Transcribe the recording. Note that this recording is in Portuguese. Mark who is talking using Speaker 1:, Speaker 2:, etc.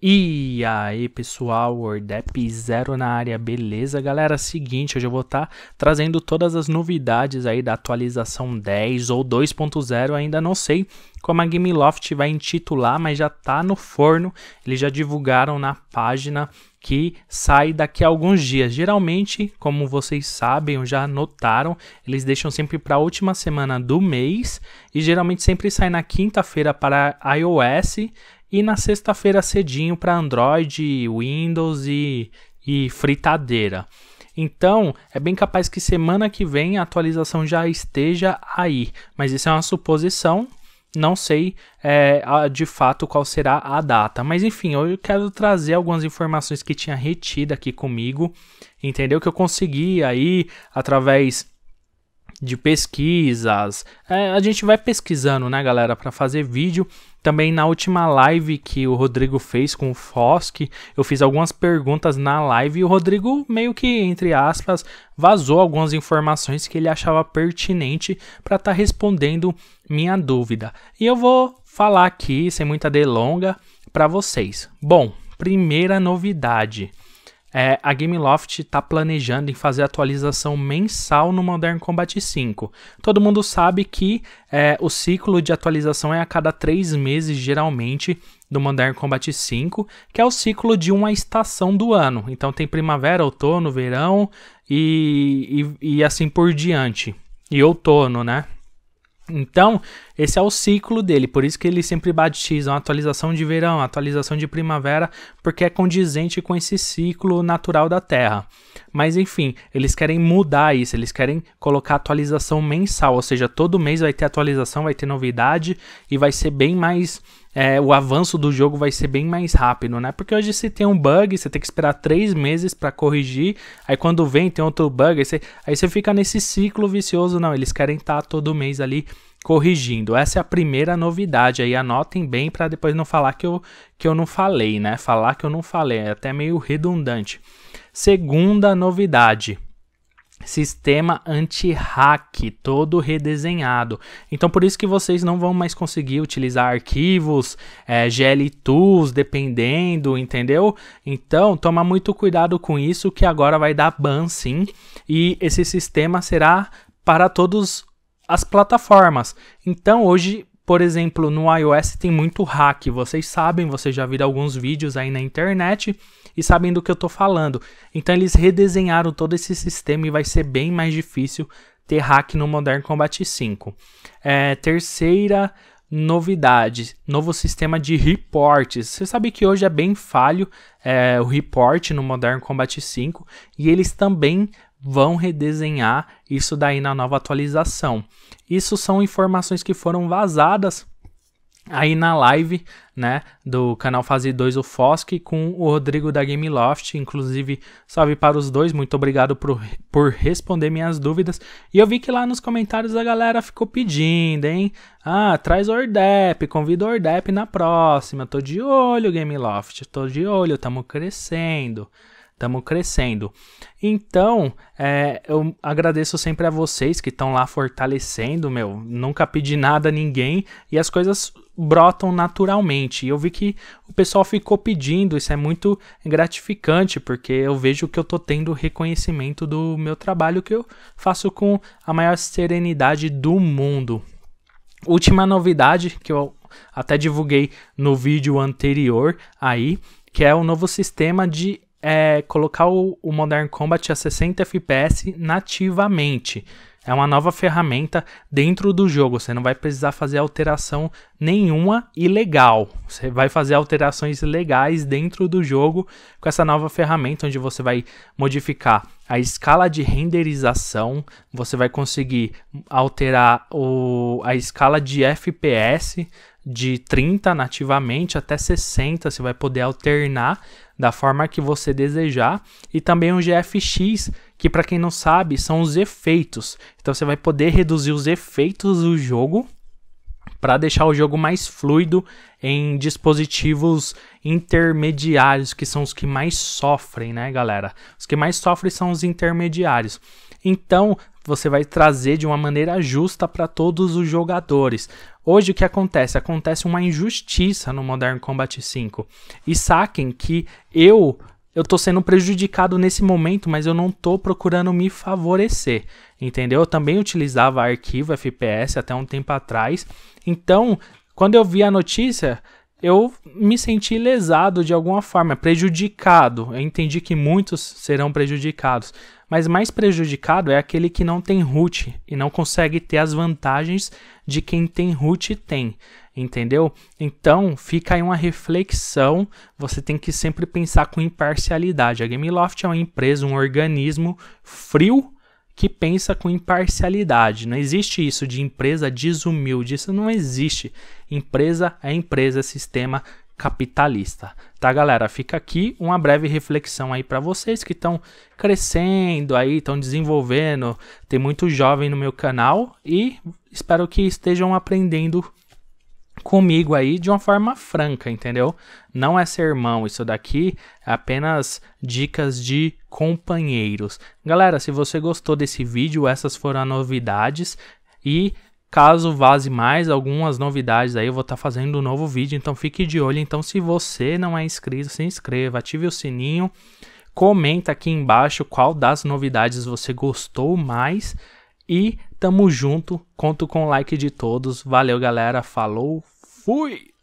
Speaker 1: E aí pessoal, WordApp Zero na área, beleza galera? Seguinte, hoje eu vou estar tá trazendo todas as novidades aí da atualização 10 ou 2.0, ainda não sei como a Gameloft vai intitular, mas já tá no forno, eles já divulgaram na página que sai daqui a alguns dias. Geralmente, como vocês sabem ou já notaram, eles deixam sempre para a última semana do mês e geralmente sempre sai na quinta-feira para iOS e na sexta-feira cedinho para Android, Windows e, e fritadeira. Então, é bem capaz que semana que vem a atualização já esteja aí, mas isso é uma suposição, não sei é, de fato qual será a data. Mas enfim, eu quero trazer algumas informações que tinha retido aqui comigo, entendeu? Que eu consegui aí através de pesquisas. É, a gente vai pesquisando, né, galera, para fazer vídeo. Também na última live que o Rodrigo fez com o Fosk, eu fiz algumas perguntas na live e o Rodrigo meio que, entre aspas, vazou algumas informações que ele achava pertinente para estar tá respondendo minha dúvida. E eu vou falar aqui, sem muita delonga, para vocês. Bom, primeira novidade é, a Gameloft está planejando em fazer atualização mensal no Modern Combat 5. Todo mundo sabe que é, o ciclo de atualização é a cada três meses, geralmente, do Modern Combat 5, que é o ciclo de uma estação do ano. Então tem primavera, outono, verão e, e, e assim por diante. E outono, né? Então, esse é o ciclo dele, por isso que eles sempre batizam atualização de verão, atualização de primavera, porque é condizente com esse ciclo natural da Terra. Mas enfim, eles querem mudar isso, eles querem colocar atualização mensal, ou seja, todo mês vai ter atualização, vai ter novidade e vai ser bem mais é, o avanço do jogo vai ser bem mais rápido, né? Porque hoje se tem um bug, você tem que esperar três meses para corrigir, aí quando vem tem outro bug, aí você, aí você fica nesse ciclo vicioso, não, eles querem estar tá todo mês ali corrigindo. Essa é a primeira novidade, aí anotem bem para depois não falar que eu, que eu não falei, né? Falar que eu não falei, é até meio redundante. Segunda novidade, sistema anti-hack todo redesenhado. Então por isso que vocês não vão mais conseguir utilizar arquivos, é, GL Tools, dependendo, entendeu? Então toma muito cuidado com isso que agora vai dar ban sim e esse sistema será para todas as plataformas. Então hoje por exemplo, no iOS tem muito hack, vocês sabem, vocês já viram alguns vídeos aí na internet e sabem do que eu estou falando. Então eles redesenharam todo esse sistema e vai ser bem mais difícil ter hack no Modern Combat 5. É, terceira novidade, novo sistema de reportes. Você sabe que hoje é bem falho é, o report no Modern Combat 5 e eles também vão redesenhar isso daí na nova atualização. Isso são informações que foram vazadas aí na live, né, do canal Fase 2 o Fosk com o Rodrigo da Gameloft, inclusive salve para os dois, muito obrigado por, por responder minhas dúvidas, e eu vi que lá nos comentários a galera ficou pedindo, hein, ah, traz Ordep, convida Ordep na próxima, tô de olho Gameloft, tô de olho, tamo crescendo, estamos crescendo. Então, é, eu agradeço sempre a vocês que estão lá fortalecendo, meu. Nunca pedi nada a ninguém e as coisas brotam naturalmente. E eu vi que o pessoal ficou pedindo, isso é muito gratificante, porque eu vejo que eu tô tendo reconhecimento do meu trabalho que eu faço com a maior serenidade do mundo. Última novidade que eu até divulguei no vídeo anterior aí, que é o novo sistema de é colocar o, o Modern Combat a 60 FPS nativamente. É uma nova ferramenta dentro do jogo. Você não vai precisar fazer alteração nenhuma ilegal. Você vai fazer alterações legais dentro do jogo com essa nova ferramenta, onde você vai modificar a escala de renderização. Você vai conseguir alterar o, a escala de FPS de 30 nativamente até 60. Você vai poder alternar da forma que você desejar, e também um GFX, que para quem não sabe, são os efeitos. Então você vai poder reduzir os efeitos do jogo para deixar o jogo mais fluido em dispositivos intermediários, que são os que mais sofrem, né, galera? Os que mais sofrem são os intermediários. Então, você vai trazer de uma maneira justa para todos os jogadores. Hoje o que acontece? Acontece uma injustiça no Modern Combat 5. E saquem que eu eu tô sendo prejudicado nesse momento, mas eu não tô procurando me favorecer, entendeu? Eu também utilizava arquivo FPS até um tempo atrás. Então, quando eu vi a notícia, eu me senti lesado de alguma forma, prejudicado. Eu entendi que muitos serão prejudicados, mas mais prejudicado é aquele que não tem root e não consegue ter as vantagens de quem tem root tem, entendeu? Então, fica aí uma reflexão, você tem que sempre pensar com imparcialidade. A Gameloft é uma empresa, um organismo frio que pensa com imparcialidade. Não existe isso de empresa desumilde, isso não existe. Empresa é empresa, sistema capitalista. Tá, galera? Fica aqui uma breve reflexão aí para vocês que estão crescendo aí, estão desenvolvendo. Tem muito jovem no meu canal e espero que estejam aprendendo comigo aí de uma forma franca, entendeu? Não é sermão, isso daqui é apenas dicas de companheiros. Galera, se você gostou desse vídeo, essas foram as novidades e caso vaze mais algumas novidades aí, eu vou estar tá fazendo um novo vídeo, então fique de olho. Então, se você não é inscrito, se inscreva, ative o sininho, comenta aqui embaixo qual das novidades você gostou mais e tamo junto, conto com o like de todos. Valeu, galera. Falou, fui!